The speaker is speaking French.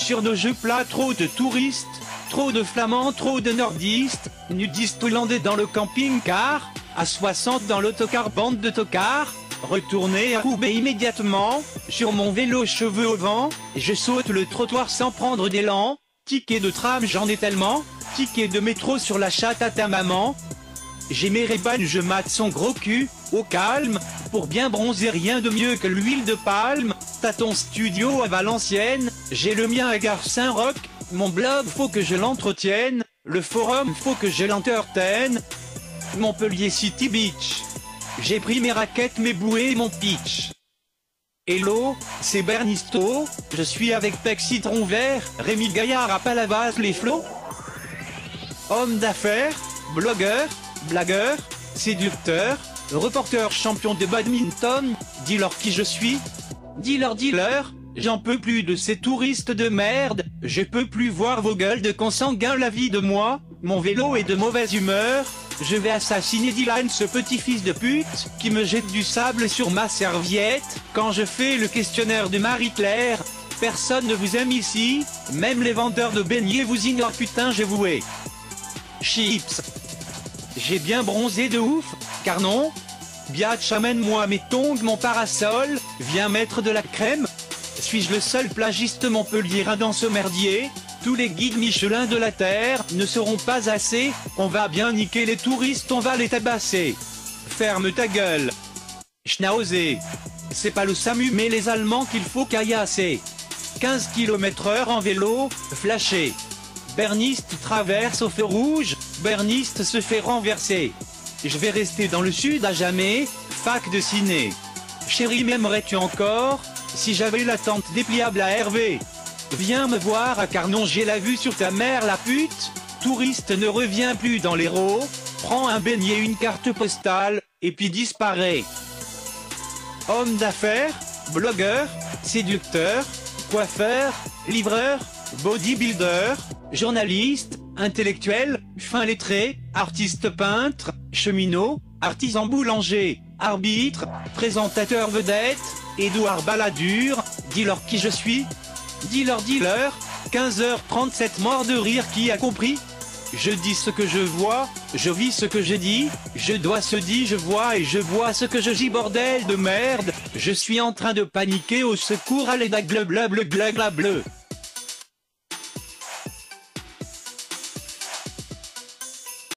Sur nos jeux plats, trop de touristes, trop de flamands, trop de nordistes, nudistes hollandais dans le camping-car, à 60 dans l'autocar bande de tocards, retourner à Roubaix immédiatement, sur mon vélo cheveux au vent, je saute le trottoir sans prendre d'élan, ticket de tram j'en ai tellement, ticket de métro sur la chatte à ta maman, j'ai mes Ray-Ban, je mate son gros cul, au calme, pour bien bronzer rien de mieux que l'huile de palme, t'as ton studio à Valenciennes, j'ai le mien à Gare Saint-Roch, mon blog faut que je l'entretienne, le forum faut que je l'entertaine, Montpellier City Beach. J'ai pris mes raquettes, mes bouées et mon pitch. Hello, c'est Bernisto, je suis avec Pec Citron Vert, Rémi Gaillard à Palavas les flots. Homme d'affaires, blogueur, blagueur, séducteur, reporter champion de badminton, dis-leur qui je suis. Dis-leur, j'en peux plus de ces touristes de merde, je peux plus voir vos gueules de consanguins la vie de moi, mon vélo est de mauvaise humeur, je vais assassiner Dylan ce petit fils de pute, qui me jette du sable sur ma serviette, quand je fais le questionnaire de Marie-Claire, personne ne vous aime ici, même les vendeurs de beignets vous ignorent putain j'ai voué. Chips. J'ai bien bronzé de ouf, car non Biatch amène-moi mes tongs, mon parasol, viens mettre de la crème Suis-je le seul plagiste Montpellier dans ce merdier Tous les guides Michelin de la Terre ne seront pas assez, on va bien niquer les touristes, on va les tabasser. Ferme ta gueule. Schnauzer. C'est pas le SAMU mais les Allemands qu'il faut caillasser. 15 km heure en vélo, flashé. Berniste traverse au feu rouge, Berniste se fait renverser. Je vais rester dans le sud à jamais, fac de ciné. Chérie, m'aimerais-tu encore, si j'avais la tente dépliable à Hervé? Viens me voir à Carnon, j'ai la vue sur ta mère la pute. Touriste ne revient plus dans l'héros, prends un beignet, une carte postale, et puis disparaît. Homme d'affaires, blogueur, séducteur, coiffeur, livreur, bodybuilder, journaliste, intellectuel, fin lettré, artiste peintre, cheminot, artisan boulanger, arbitre, présentateur vedette, Édouard Balladur, dis-leur qui je suis. Dis-leur, dis-leur, 15h37 mort de rire qui a compris? Je dis ce que je vois, je vis ce que je dis, je dois se dire je vois et je vois ce que je dis bordel de merde, je suis en train de paniquer au secours allez da bleu bleu bleu bleu bleu.